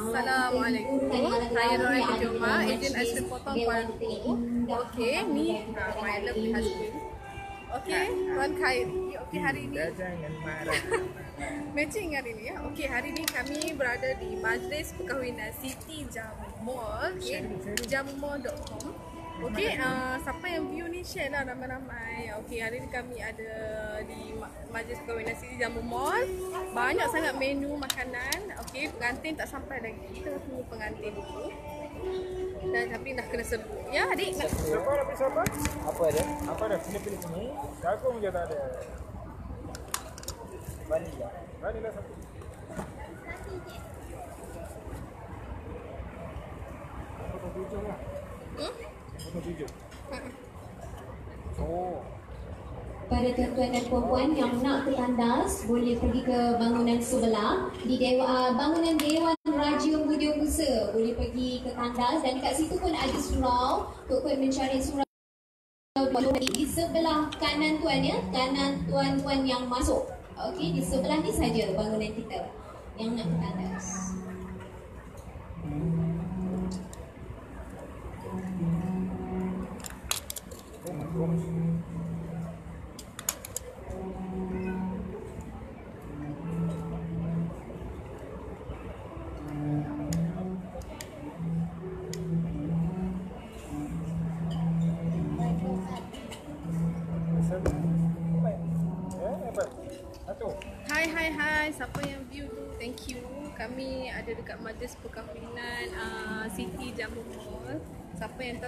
Assalamualaikum. Saya Aini Juma, ejen aiskrim potong Kuala Lumpur. Okey, ni uh, my lovely husband. Okey, Tuan Khairi. Okey, hari ni jangan marah. matching hari ni ya. Okey, hari ni kami berada di Majlis Perkahwinan Siti Jamu Mall, okey. jamumall.com. Okey, uh, siapa yang view ni share lah ramai-ramai. Okey, hari ni kami ada di Ma- Majlis Perkahwinan Siti Jamu Mall. Banyak sangat menu makanan. Okey, pengantin tak sampai lagi. Kita tunggu pengantin dulu. Dan tapi dah kena sebut. Ya, adik nak Siapa nak pisau apa? Apa dia? Apa dah pilih-pilih sini? Jagung je tak ada. Vanilla. Mana lah satu? Potong tujuh lah. Hmm? Pada tuan-tuan dan puan-puan yang nak ke tandas boleh pergi ke bangunan sebelah. Di dewa, uh, bangunan Dewan Raja Muda Musa. Boleh pergi ke tandas dan dekat situ pun ada surau. Tuan-tuan mencari surau. Di sebelah kanan tuan ya kanan tuan-tuan yang masuk. Okey di sebelah ni saja bangunan kita yang nak ke tandas Oh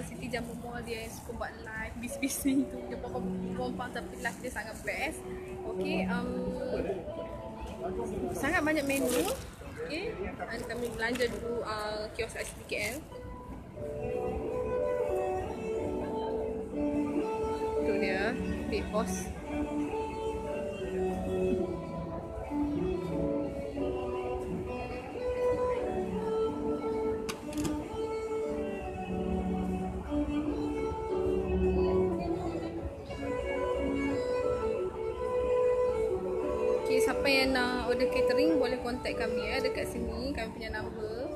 City Jambu Mall dia suka buat live bis-bising tu dia pompang tapi live dia sangat best. Okay um, sangat banyak menu. Okay dan kami belanja dulu uh, kios SPKL tu dia big boss punya number.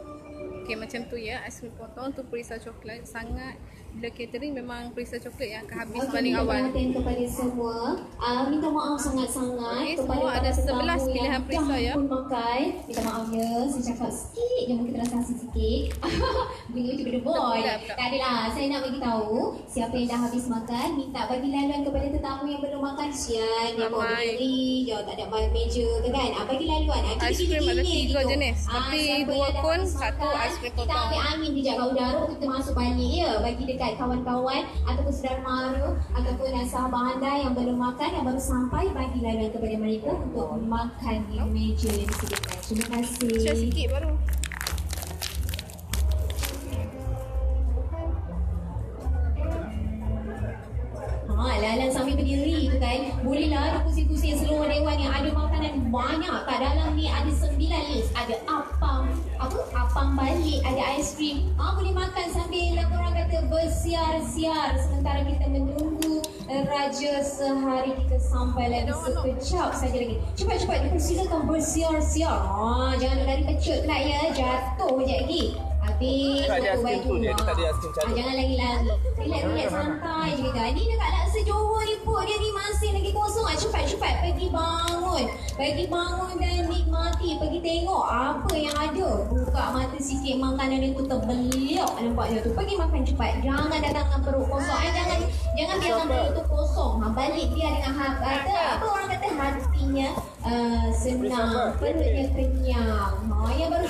Okay, macam tu ya. Aiskrim potong tu perisa coklat. Sangat bila catering memang perisa coklat yang akan habis Okey, paling minta awal. perhatian kepada semua. Uh, minta maaf sangat-sangat Okey, kepada semua ada para tetamu 11 pilihan perisa, ya. pun makan. Minta maaf ya, saya cakap sikit je mungkin transaksi sikit. Bunyi macam benda boy. Tak adalah, saya nak bagi tahu siapa yang dah habis makan, minta bagi laluan kepada tetamu yang belum makan. Sian, dia bawa berdiri, dia tak ada meja ke kan. Ah, bagi laluan. Ah, kita Aiskrim gini-gini ada tiga gitu. jenis, Ah, tapi dua habis satu aiskrim Kita potong. ambil angin kejap kat udara, kita masuk balik ya. Bagi dekat kawan-kawan ataupun saudara mara ataupun sahabat anda yang belum makan yang baru sampai bagi laluan kepada mereka untuk makan di meja yang disediakan. Terima kasih. Share sikit baru. Kan. Bolehlah ada kursi-kursi yang seluruh dewan yang ada makanan banyak. Kat dalam ni ada sembilan list. Ada apam, apa? Apam balik, ada aiskrim. Ha, boleh makan sambil lah orang kata bersiar-siar sementara kita menunggu eh, raja sehari kita sampai lagi sekejap saja lagi. Cepat-cepat dipersilakan bersiar-siar. Ha, jangan lari pecut pula ya. Jatuh je lagi. Habis Tak ada aiskrim tu dia, tak ada aiskrim Ha, calut. jangan lagi-lagi. Relax-relax santai je kita. Ni dekat laksa Johor ni pun dia ni masih lagi kosong. Ah, cepat-cepat pergi bangun. Pergi bangun dan nikmati. Pergi tengok apa yang ada. Buka mata sikit makanan dia tu terbeliak nampak dia tu. Pergi makan cepat. Jangan datang dengan perut kosong. Eh, jangan jangan biarkan perut tu kosong. Ha, balik dia dengan hati. Kata, apa orang kata hatinya uh, senang. Perutnya kenyang. Ha, yang baru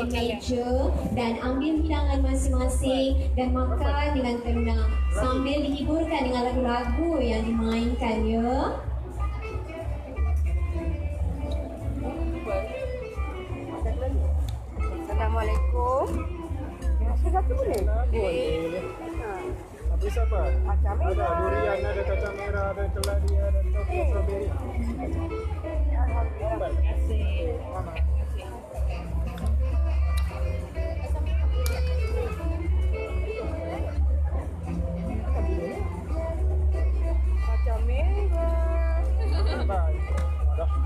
ambil meja dan ambil hidangan masing-masing dan makan dengan tenang sambil dihiburkan dengan lagu-lagu yang dimainkan ya. Assalamualaikum. Rasa satu boleh? Boleh. Habis apa? Macam Ada durian, ada kacang merah, ada keladi, ada coklat, strawberry. Alhamdulillah. Terima kasih.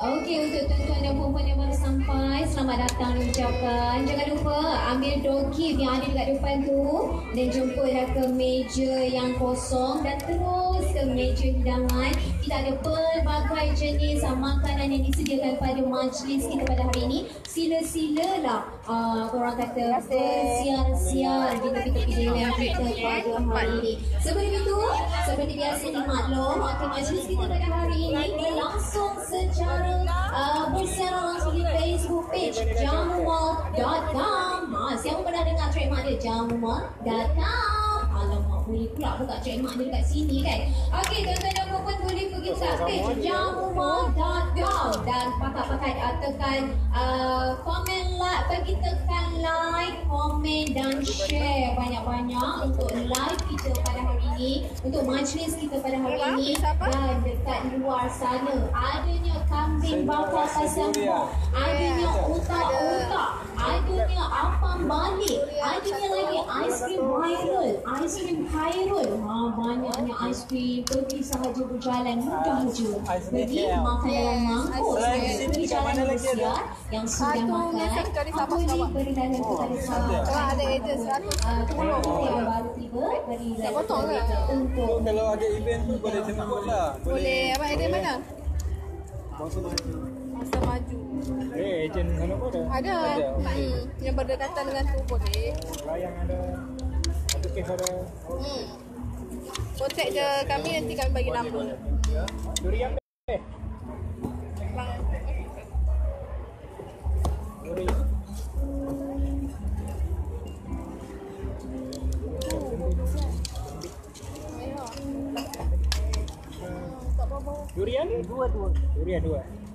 Okey untuk tuan-tuan dan puan-puan yang baru sampai Selamat datang diucapkan Jangan lupa ambil key yang ada dekat depan tu Dan jemputlah ke meja yang kosong Dan terus ke meja hidangan. Kita ada pelbagai jenis makanan yang disediakan pada majlis kita pada hari ini. Sila-silalah uh, korang kata bersiar-siar di tepi-tepi jalan kita pada hari ini Sebelum itu, seperti biasa dimaklum Okey majlis kita pada hari ini berlangsung secara uh, bersiaran langsung di Facebook page jamumall.com. Ha, siapa pernah dengar trademark dia jamumall.com? Alamak, boleh pula buka trademark dia dekat sini kan? Okey, tuan-tuan dan puan boleh pergi ke page jamumall.com dan pakat-pakat uh, tekan uh, komen like, bagi tekan like, komen dan share banyak-banyak untuk live kita pada hari ini, untuk majlis kita pada hari ini. Siapa? dan dekat luar sana adanya kambing bakar pasang adanya otak-otak adanya apam balik. Adanya lagi aiskrim viral. Aiskrim Khairul ha, banyaknya aiskrim pergi sahaja berjalan. Mudah je. Pergi makan mangkuk. pergi jalan mana bersiar yang sudah makan biasa sekali Sabah, apa je Sabah. beri dalam kepada sahabat Kalau ada agent 100 Ah, Kalau yang baru tiba beri dalam untuk Kalau ada event tu boleh jemput lah. Boleh apa ada mana? Sponsor maju. Masa maju. Eh, ejen mana pun ada? Ada. Hmm. Yang berdekatan dengan tu boleh. Layang ada. Satu kes ada. Hmm. Contact je kami nanti kami bagi nombor. Durian eh. Bang. Durian. Ayo. Durian? Dua, dua. Durian dua.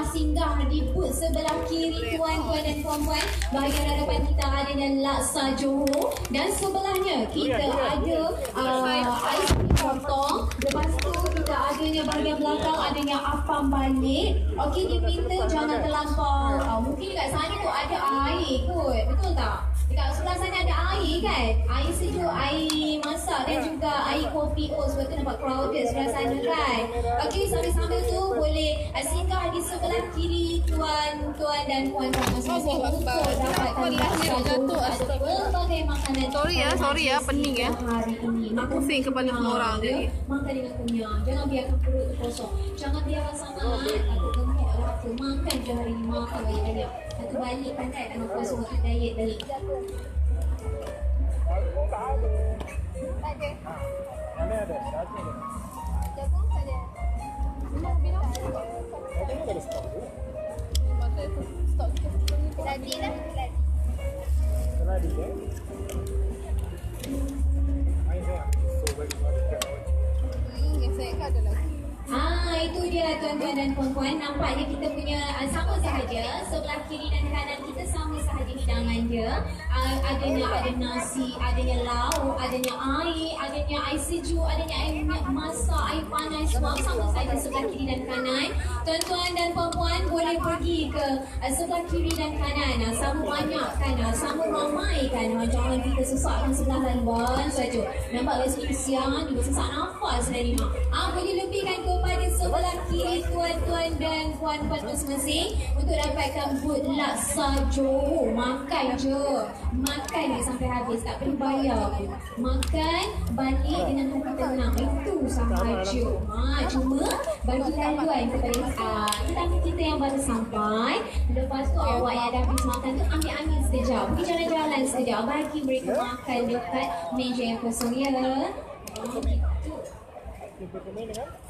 kita singgah-singgah di booth sebelah kiri tuan-tuan dan puan-puan. Bahagian hadapan kita adanya Laksa Johor dan sebelahnya kita ada uh, ais potong. Lepas tu kita adanya bahagian belakang adanya apam balik. Okey, diminta jangan terlampau. Uh, mungkin dekat sana tu ada air kot. Betul tak? Dekat sebelah sana ada air kan? Air sejuk, air masak dan juga air kopi oh sebab tu nampak crowded sebelah sana kan? Okey, sambil-sambil tu boleh uh, singgah di sebelah kiri tuan-tuan dan puan-puan masing-masing Allah untuk Akbar. dapatkan Kenapa lahir rasa pelbagai makanan Sorry ya, sorry ya, pening ya. Makan Pusing kepala semua orang jadi. Makan dengan kenyang. Jangan biarkan perut tu kosong. Jangan biarkan sangat aku gemuk lah tu. Makan je hari ni. Makan banyak-banyak. Satu balik pandai tak nak kosong untuk diet balik. Mana ada? Satu ada. Jagung tak ada. Minum, minum. Satu pun ada stok tu. Memang tak ada stok kita. Tadi lah. Salah dia. Air saya. So bagi mereka. Hmm, yang saya kan ada lagi. Ah, itu dia tuan-tuan dan puan-puan. Nampaknya kita punya uh, sama sahaja. Sebelah kiri dan kanan kita sama sahaja hidangan dia. Uh, adanya ada nasi, adanya lauk, adanya air, adanya air sejuk, adanya air minyak masak, air panas semua sama sahaja sebelah kiri dan kanan. Tuan-tuan dan puan-puan boleh pergi ke uh, sebelah kiri dan kanan. Uh, sama banyak kan, uh, sama ramai kan. Uh, jangan kita sesakkan sebelah laluan saja. Nampak rasa kesian juga sesak nafas tadi. Ah, boleh lebihkan kepada sebelah kiri tuan-tuan dan puan-puan masing-masing untuk dapatkan boot laksa Johor. Makan je. Makan je sampai habis. Tak perlu bayar pun. Makan, balik dengan hati tenang. Itu sahaja. Ha, cuma bagi laluan kepada ah, tetamu kita yang baru sampai. Lepas tu awak yang dah habis makan tu ambil angin sekejap. Pergi jalan-jalan sekejap. Bagi mereka makan dekat meja yang kosong ya. Jumpa pemain dengan Pemain kata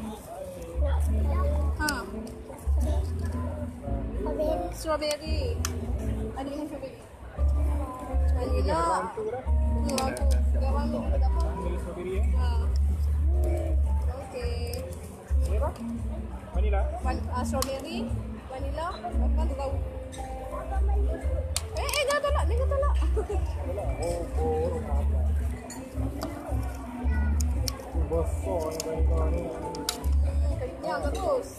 Strawberry. Adik ni strawberry. Vanilla. Tu dah Hmm, aku. Dah wangi dah tak apa. Ambil strawberry ya Ha. Okey. Ini apa? Vanilla Van- uh, strawberry, vanilla, makan tu tahu. Eh, eh, jangan tolak, jangan tolak. Oh, oh, Tu besar ni vanilla ni Kenyang terus.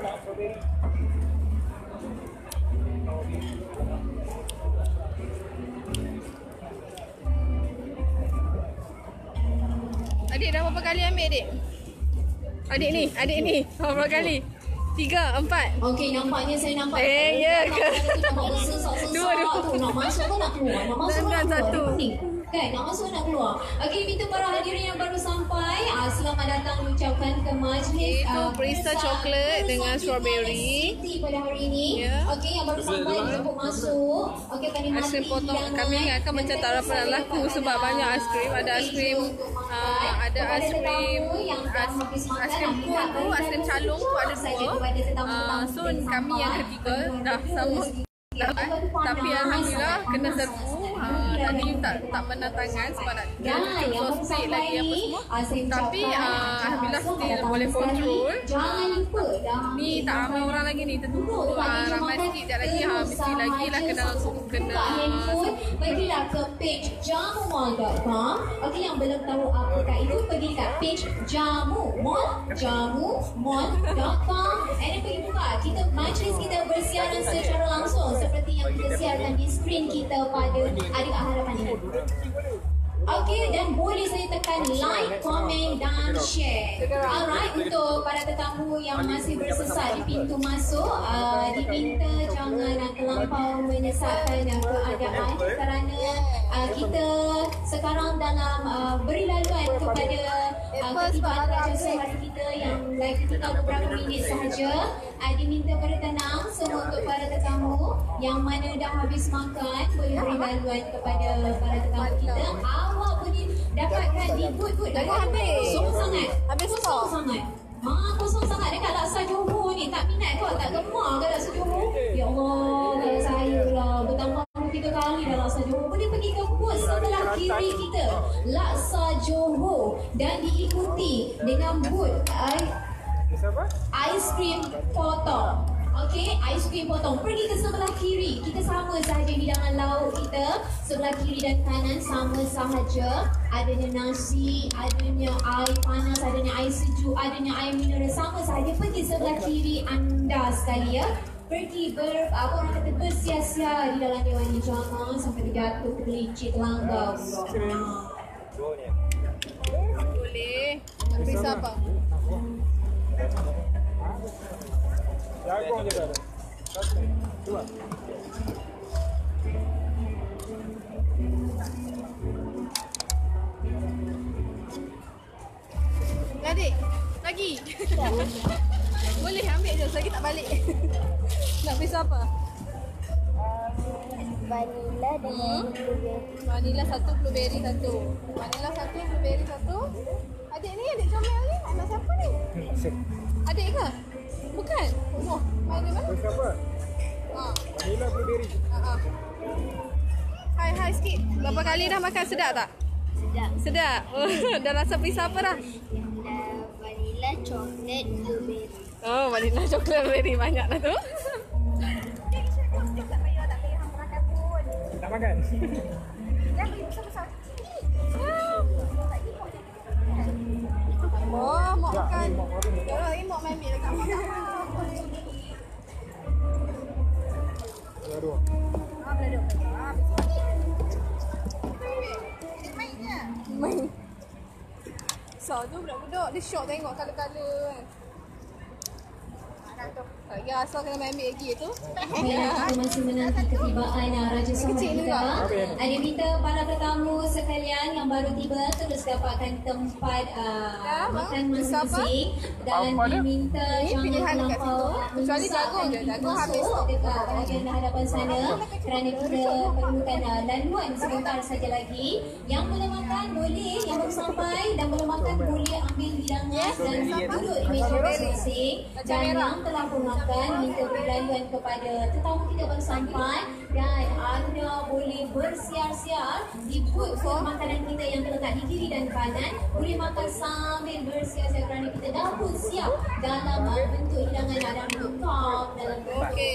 Adik dah berapa kali ambil adik? Adik ni, adik ni. Berapa kali? Tiga, empat. Okey, nampaknya saya nampak. Eh, ya ke? Dua, dua. Nak masuk ke nak keluar? Nak masuk ke nak keluar? satu. Kan, nak masuk nak keluar? Okey, minta para hadirin yang baru sampai. ah, selamat datang ucapkan ke majlis. Itu ah, perisa coklat dengan strawberry. City pada hari ini. Ya. Okey, yang baru sampai dijemput masuk. Okey, akan Ais krim potong kami ingatkan macam tak dapat nak laku sebab banyak ais krim. Ada ais krim, ah, ada ais krim, ais, ais krim kun tu, ais krim calung tu ada dua. So kami yang ketiga dah sama. Tapi Alhamdulillah kena serbu. Ah, tadi tak tak pernah tangan sebab nak yang baru sosik lagi apa semua. ah, Tapi ah, Alhamdulillah still boleh kembali. control. Jangan lupa dah Ni tak ramai orang lagi ni tertutup ah, ramai sikit sekejap lagi ha, mesti lagi lah kena kena handphone pergilah ke page jamumall.com Okey yang belum tahu apakah itu pergi kat page jamu mall jamumall.com and then pergi buka kita majlis kita bersiaran secara langsung seperti yang kita siarkan di skrin kita pada adik harapan ini Okey dan boleh saya tekan like, komen dan share. Alright untuk para tetamu yang masih bersesat di pintu masuk uh, diminta jangan terlampau menyesatkan keadaan kerana uh, kita sekarang dalam uh, beri laluan kepada uh, ketibaan raja sehari kita yang lagi tinggal beberapa minit sahaja. Uh, diminta bertenang semua untuk para tetamu yang mana dah habis makan boleh beri laluan kepada para tetamu kita. Awak boleh dapatkan di booth-booth Dah habis. Kosong sangat. Habis kosong sangat. Ha, kosong sangat dekat Laksa Johor ni. Tak minat kau, tak gemar ke Laksa Johor? Ya Allah, kalau saya tiga kali dah Laksa Johor. Boleh pergi ke booth sebelah kiri kita. Laksa Johor. Dan diikuti dengan apa? ais krim potong. Okey, ais krim potong. Pergi ke sebelah kiri. Kita sama sahaja hidangan lauk kita. Sebelah kiri dan kanan sama sahaja. Adanya nasi, adanya air panas, adanya air sejuk, adanya air mineral. Sama sahaja. Pergi sebelah kiri anda sekali ya. Pergi ber, apa orang kata bersia-sia di dalam dewan ni. Jangan sampai terjatuh, terlicit, terlanggar. boleh. Perisa apa? Jagung je dah ada. Satu. Dua. Adik, lagi. boleh ambil je, lagi tak balik. Nak perisa apa? vanilla dengan Hmm? blueberry. Vanilla satu, blueberry satu. Vanilla satu, blueberry satu. Adik ni, adik comel ni. Anak siapa ni? Adik ke? Bukan? Oh, main di mana? Kes apa? Ha. Vanilla blueberry. Ha. ha. Hai, hai sikit. Berapa kali dah makan sedap tak? Sedap. Sedap. dah rasa perisa apa dah? Vanilla, coklat, blueberry. Oh, Malina coklat ready banyak lah tu. Tak makan. Oh, mau ya, makan. Kalau ini mau main tak kamu tak mau. Beradu. Ah, beradu. Main. Sa tu budak-budak dia syok tengok kala-kala kan. Tak kira asal kena main ambil lagi tu. Baiklah, kita masih menanti ketibaan uh, Raja kita. juga. Ada minta para tetamu sekalian yang baru tiba terus dapatkan tempat uh, Ya, makan masing-masing dan Apa dia? diminta Ini jangan pilihan dekat terlampau uh, Kecuali jagung je. Jagung habis masuk tu. dekat bahagian hadapan sana kerana kita perlukan uh, laluan sebentar saja lagi. Yang belum makan boleh, yang baru sampai dan belum makan boleh ambil hidangan dan duduk di meja masing-masing dan yang telah pun makan minta beri laluan kepada tetamu kita baru sampai dan anda boleh bersiar-siar di booth food makanan kita yang terletak di kiri dan kanan. Boleh makan sambil bersiar-siar kerana kita dah pun siap dalam uh, bentuk hidangan dalam bentuk cup dalam bentuk macam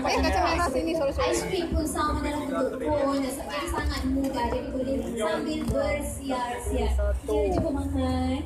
kacang merah sini, sorry, sorry. Ais krim pun sama dalam bentuk cone. Jadi sangat mudah. Jadi boleh sambil bersiar-siar. Kita cuba makan.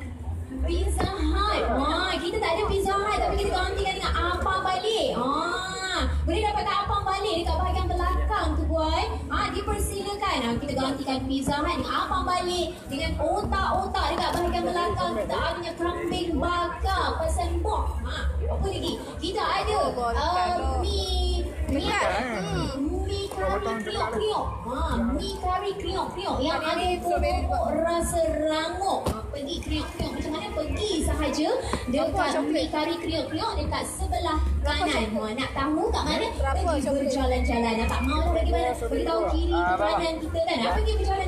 Pizza Hut. Wah, kita tak ada Pizza Hut. Tapi kita gantikan dengan apa balik. Ah, boleh dapatkan apa balik dekat bahagian belakang tu boy. Ah, dipersilakan. Ah, kita gantikan Pizza Hut dengan apa balik dengan otak-otak dekat bahagian belakang. Kita adanya kambing bakar pasal bok. Ah, apa lagi? Kita ada uh, mi mi hmm, kriok-kriok. Ha, mi kari kriok-kriok yang ada bubuk rasa rangup. Ha, pergi kriok-kriok macam mana pergi sahaja dekat mi kari kriok-kriok dekat sebelah kanan. Ha, nak tahu kat mana? Pergi berjalan-jalan. Ha, tak mahu pergi mana? Pergi tahu kiri ke kanan kita kan. Ha, pergi berjalan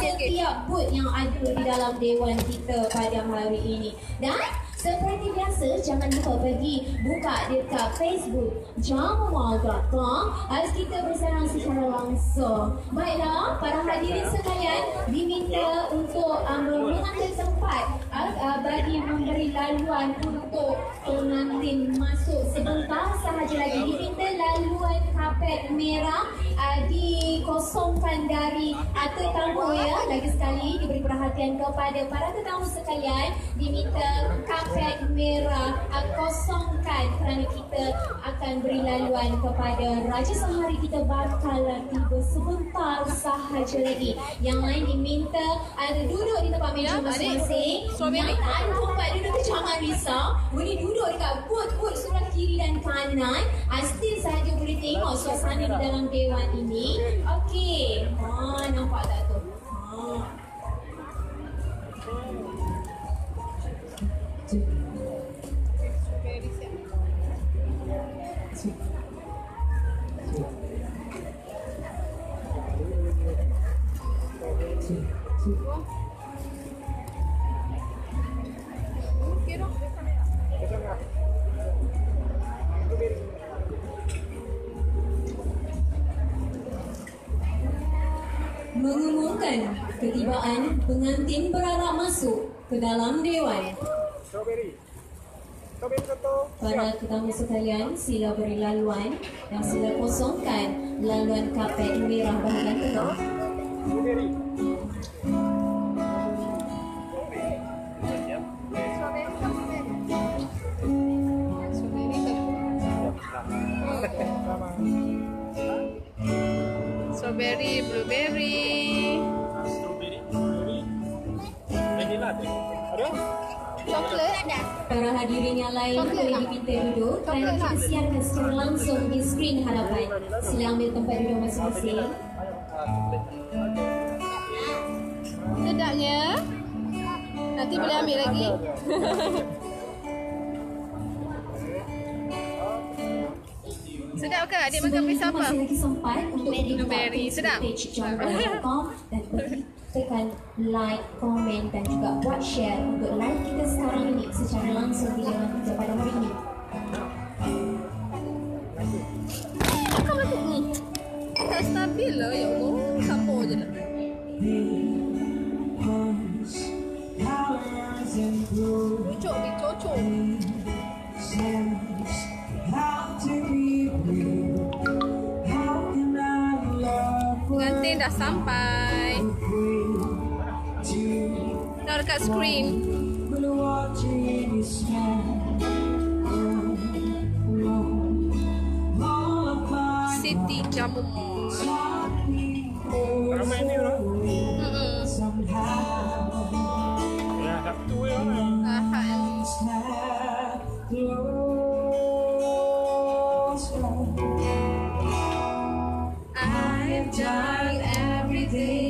setiap booth yang ada di dalam dewan kita pada hari ini. Dan seperti biasa, jangan lupa pergi buka dekat Facebook jamumall.com as kita bersarang secara langsung. Baiklah, para hadirin sekalian diminta untuk um, mengambil tempat uh, uh, bagi memberi laluan untuk pengantin masuk. Sebentar sahaja lagi diminta laluan kapet merah uh, dikosongkan dari uh, tetamu ya. Lagi sekali diberi perhatian kepada para tetamu sekalian diminta kapet merah uh, kosongkan kerana kita akan beri laluan kepada Raja Sehari kita bakal tiba sebentar sahaja lagi. Yang lain diminta ada duduk di tempat meja Ya, masing-masing. Yang tak ada tempat duduk tu jangan risau. Boleh duduk dekat booth-booth sebelah kiri dan kanan. Uh, still sahaja boleh tengok suasana di dalam dewan ini. Okey. Ha nampak tak tu? Ha Okey dah. Kacang mengumumkan ketibaan pengantin berharap masuk ke dalam dewan. Para tetamu sekalian, sila beri laluan dan sila kosongkan laluan kapet merah bahagian tengah. Para hadirin yang lain boleh diminta duduk kerana kita siarkan secara langsung di skrin hadapan. Sila ambil tempat duduk masing-masing. Sedapnya. Nanti boleh ambil lagi. Sedap ke adik makan pisang apa? Blueberry. Sedap. dan tekan like, komen dan juga buat share untuk live kita sekarang ini secara langsung di dewan kita pada hari ini. Dah dekat screen. Jamu Mall. Ramai ni orang. Mm-mm. Ya, Sabtu je orang. Ahad. I have done everything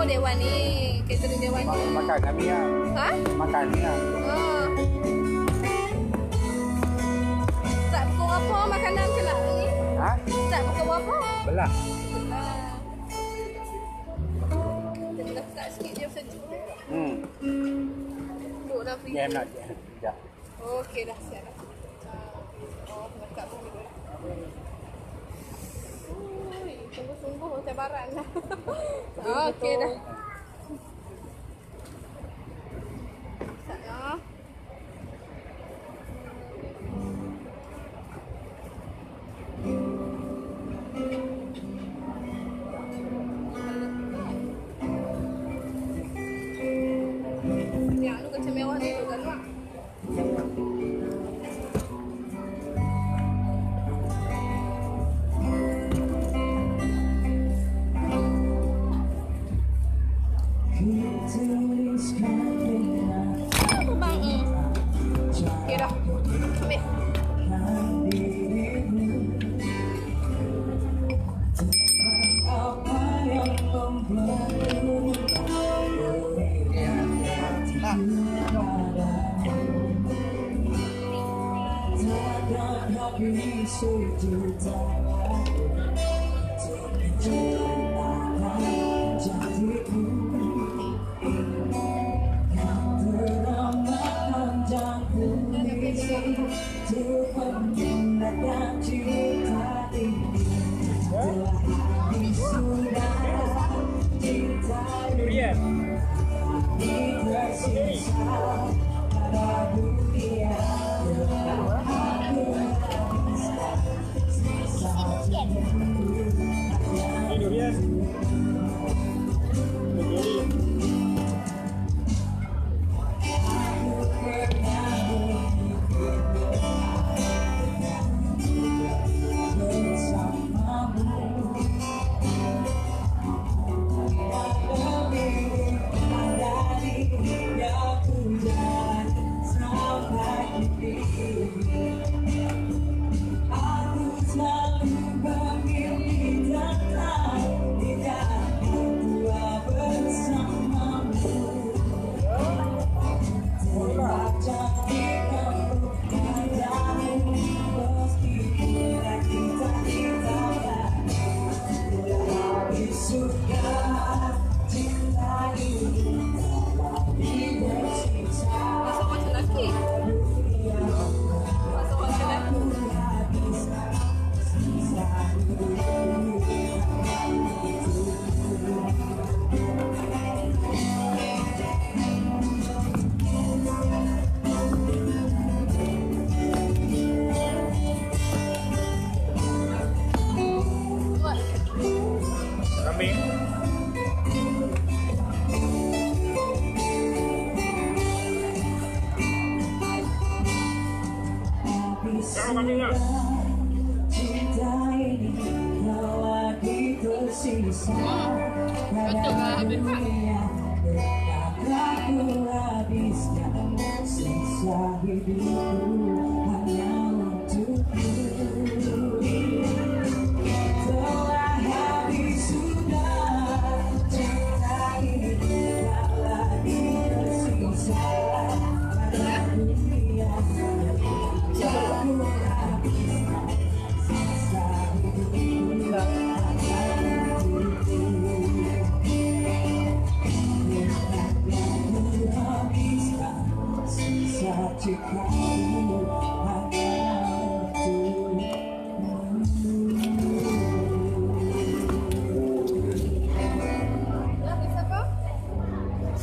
Oh, dewan ni. Catering dewan ni. Makan kami lah. Ha? Makan ni lah. Ah. Tak pukul berapa makanan ke nak ni? Ha? Tak pukul berapa? Belah. Ah. Kita letak sikit dia sejuk. Hmm. Duduk dalam freezer. Jam nak jam. Sekejap. Okey dah siap dah. Ah. Oh, pun dulu. Ui, Sungguh-sungguh macam baran lah. Okey dah. Siap Durian. me.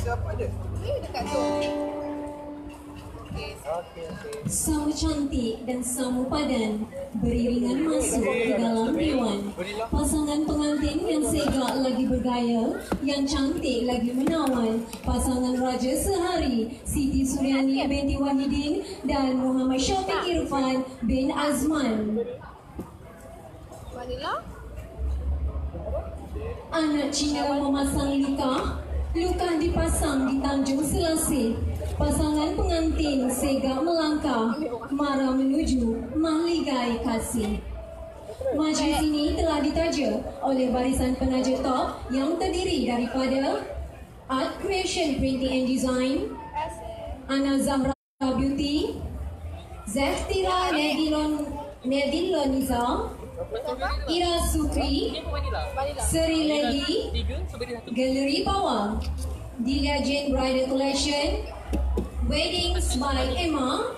Ni dekat tu Okay. Sama cantik dan sama padan beriringan masuk ke dalam dewan. Pasangan pengantin yang segak lagi bergaya, yang cantik lagi menawan. Pasangan Raja Sehari, Siti Suryani binti Wahidin dan Muhammad Syafiq Irfan bin Azman. Vanilla Anak Cina memasang nikah, luka dipasang di Tanjung Selasih. Pasangan pengantin segak melangkah, marah menuju mahligai kasih. Majlis ini telah ditaja oleh barisan penaja top yang terdiri daripada Art Creation Printing and Design, Ana Zahra Beauty, Zaftira Nedilon Nediloniza, Ira Sukri, Seri Lady, Galeri Pawang, Dilia Jane Bridal Collection, Weddings by Emma,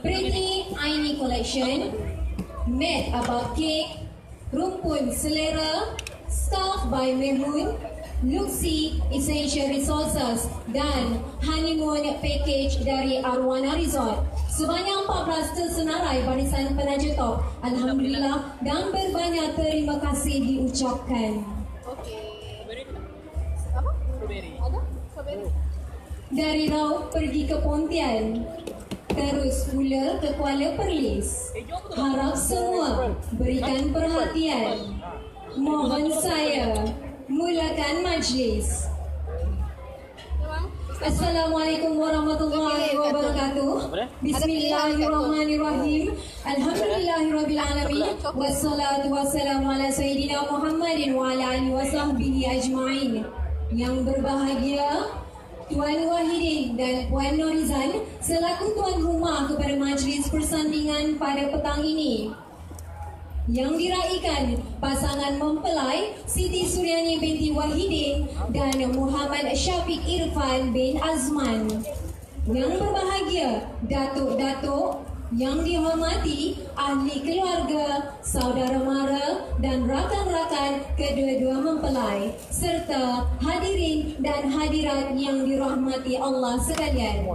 Pretty Aini Collection, Mad About Cake, Rumpun Selera, Staff by Mehun, Luxi Essential Resources dan Honeymoon Package dari Arwana Resort. Sebanyak 14 tersenarai barisan penaja top. Alhamdulillah dan berbanyak terima kasih diucapkan. Okay Apa? Ada? Strawberry Dari Raub pergi ke Pontian. Terus pula ke Kuala Perlis. Harap semua berikan perhatian. Mohon saya mulakan majlis Assalamualaikum warahmatullahi wabarakatuh. Bismillahirrahmanirrahim. Alhamdulillahirrabbilalamin. Wassalatu wassalamu ala Sayyidina Muhammadin wa ala alihi wa sahbihi ajma'in. Yang berbahagia Tuan Wahidin dan Puan Norizan selaku tuan rumah kepada majlis persandingan pada petang ini yang diraikan pasangan mempelai Siti Suryani binti Wahidin dan Muhammad Syafiq Irfan bin Azman. Yang berbahagia Datuk-datuk yang dihormati ahli keluarga, saudara mara dan rakan-rakan kedua-dua mempelai serta hadirin dan hadirat yang dirahmati Allah sekalian.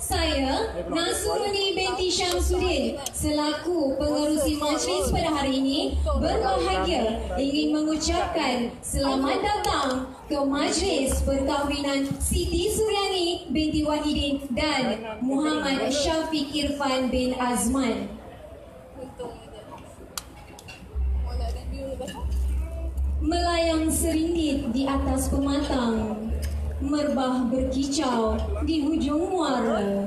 Saya Nasruni binti Syamsuddin selaku pengerusi majlis pada hari ini berbahagia ingin mengucapkan selamat datang ke majlis perkahwinan Siti Suryani binti Wahidin dan Muhammad Syafiq Irfan bin Azman. Melayang seringgit di atas pematang Merbah berkicau di hujung muara.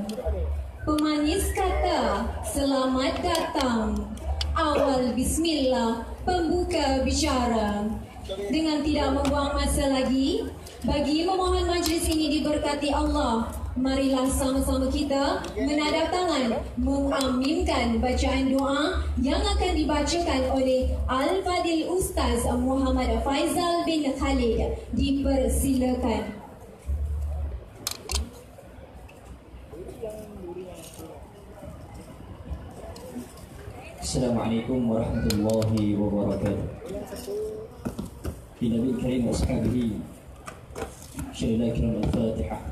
Pemanis kata selamat datang. Awal bismillah pembuka bicara. Dengan tidak membuang masa lagi Bagi memohon majlis ini diberkati Allah marilah sama-sama kita menadap tangan mengaminkan bacaan doa yang akan dibacakan oleh Al-Fadil Ustaz Muhammad Faizal bin Khalid. Dipersilakan. Assalamualaikum warahmatullahi wabarakatuh. Bila bin Karim wa sahabihi Syairullah kiram al-Fatihah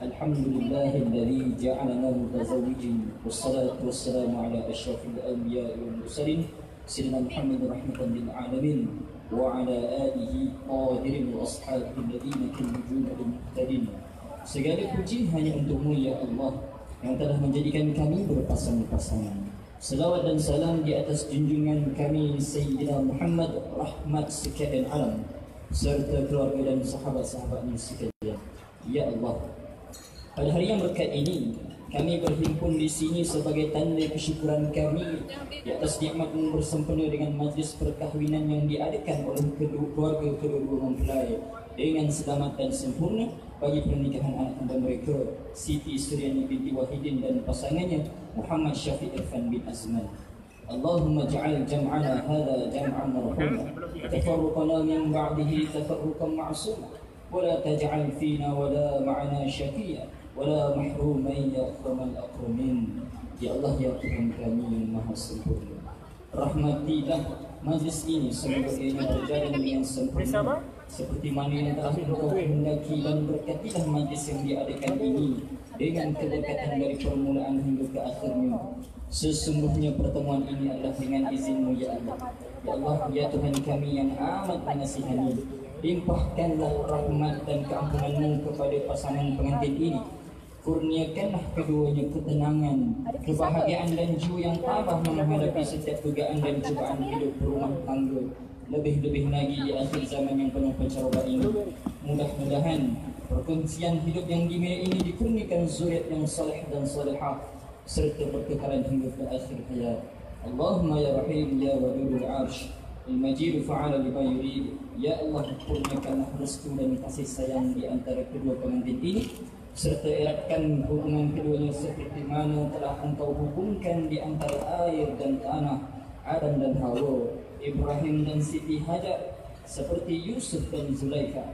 الحمد لله الذي جعلنا متزوجين والصلاة والسلام على أشرف الأنبياء والمرسلين سيدنا محمد رحمة للعالمين وعلى آله طاهرين وأصحابه الذين كالنجوم المهتدين Segala puji hanya untukmu ya Allah yang telah menjadikan kami berpasang-pasangan. Selawat dan salam di atas junjungan kami Sayyidina Muhammad rahmat sekalian alam serta keluarga dan sahabat-sahabatnya sekalian. Ya Allah, pada hari yang berkat ini kami berhimpun di sini sebagai tanda kesyukuran kami di atas nikmatmu bersempena dengan majlis perkahwinan yang diadakan oleh kedua keluarga kedua-dua mempelai dengan selamat dan sempurna bagi pernikahan anak tangga mereka Siti Suryani binti Wahidin dan pasangannya Muhammad Syafiq Irfan bin Azman. اللهم اجعل جمعنا هذا جمعا مرحوما وتفرقنا من بعده تفرقا معصوما ولا تجعل فينا ولا معنا شقيا ولا محرومين يرحم الأقرمين يا الله يا Tuhan kami, المها السنبول رحمة الله majlis ini semoga berjalan dengan sempurna. Seperti mana yang telah engkau hendaki dan berkatilah majlis yang diadakan ini dengan kedekatan dari permulaan hingga ke akhirnya. Sesungguhnya pertemuan ini adalah dengan izinmu ya Allah. Ya Allah ya Tuhan kami yang amat mengasihani. Limpahkanlah rahmat dan keampunanmu kepada pasangan pengantin ini. Kurniakanlah keduanya ketenangan, kebahagiaan dan jiwa yang tabah menghadapi setiap dugaan dan cubaan hidup berumah tangga. Lebih-lebih lagi di akhir zaman yang penuh pencaroban ini. Mudah-mudahan perkongsian hidup yang dimiliki ini dikurniakan zuriat yang saleh dan salihah serta perkekalan hingga ke akhir hayat. Allahumma ya Rahim ya Wadudul Arsh Al-Majid fa'ala lima yurid. Ya Allah kurniakanlah restu dan kasih sayang di antara kedua pengantin ini serta eratkan hubungan keduanya seperti mana telah engkau hubungkan di antara air dan tanah Adam dan Hawa Ibrahim dan Siti Hajar seperti Yusuf dan Zulaikha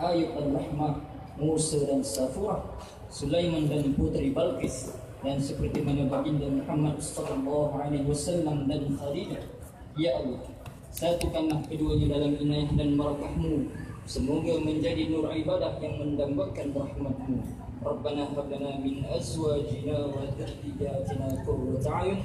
Ayub dan Rahmah Musa dan Safurah Sulaiman dan putri Balqis dan seperti mana baginda Muhammad sallallahu alaihi wasallam dan Khadijah. Ya Allah satukanlah keduanya dalam inayah dan barakahmu semoga menjadi nur ibadah yang mendambakan rahmatmu ربنا هب لنا من أزواجنا وذرياتنا قرة أعين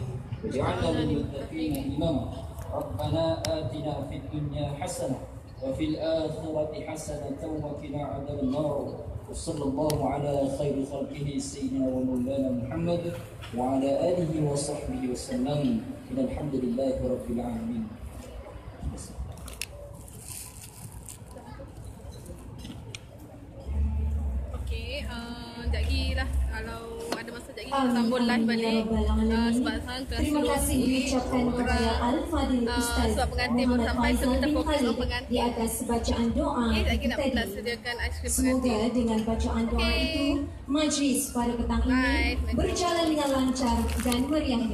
واجعلنا للمتقين إماما. ربنا آتنا في الدنيا حسنة وفي الآخرة حسنة وقنا عذاب النار. وصلى الله على خير خلقه سيدنا ومولانا محمد وعلى آله وصحبه وسلم. الحمد لله رب العالمين. Kita sambung live balik. Uh, sebab sekarang kelas Terima kasih. diucapkan kepada Al-Fadil uh, Ustaz sebab pengantin baru sampai so kita fokus on di pengantin atas bacaan doa. Okay, sekejap lagi nak pula sediakan aiskrim Semoga pengantin dengan bacaan doa Okey. itu majlis pada petang ini berjalan dengan lancar dan meriah.